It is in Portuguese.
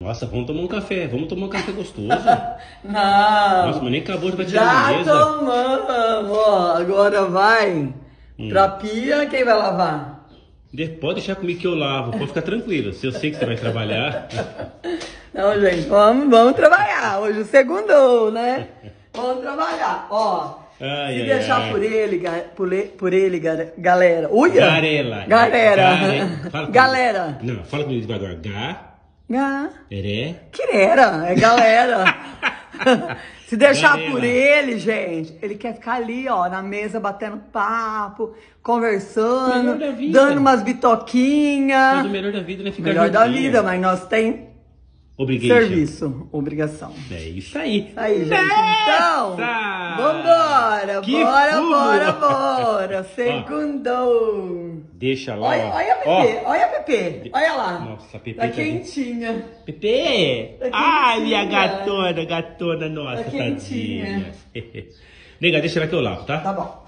Nossa, vamos tomar um café. Vamos tomar um café gostoso. Não. Nossa, mas nem acabou de bater na Já tomamos. Ó, agora vai Hum. pra pia. Quem vai lavar? De- Pode deixar comigo que eu lavo. Pode ficar tranquilo. Se eu sei que você vai trabalhar. Não, gente, vamos, vamos trabalhar. Hoje é o segundo, né? Vamos trabalhar. Ó, Ai, se ai, deixar ai. por ele, por, le- por ele, ga- galera. Uia! Garela. Galera. Galera. Não, fala comigo devagar. Gá, Ga... eré. Querera, é galera. Se deixar Galera. por ele, gente, ele quer ficar ali, ó, na mesa batendo papo, conversando, dando umas Mas bitoquinhas. o melhor da vida não é ficar Melhor da vida, mas nós tem Obligation. serviço, obrigação. É isso aí. Isso aí, gente. Então, Nessa! Vambora, Que bora, fumo! bora, bora. Segundou. Deixa lá. Olha, olha a Pepe, olha a Pepe, olha lá. Nossa, a Pepe Tá tá- quentinha. Pepe! Tá Ai, minha gatona, gatona nossa, Tá quentinha. Nega, deixa ela que eu lavo, tá? Tá bom.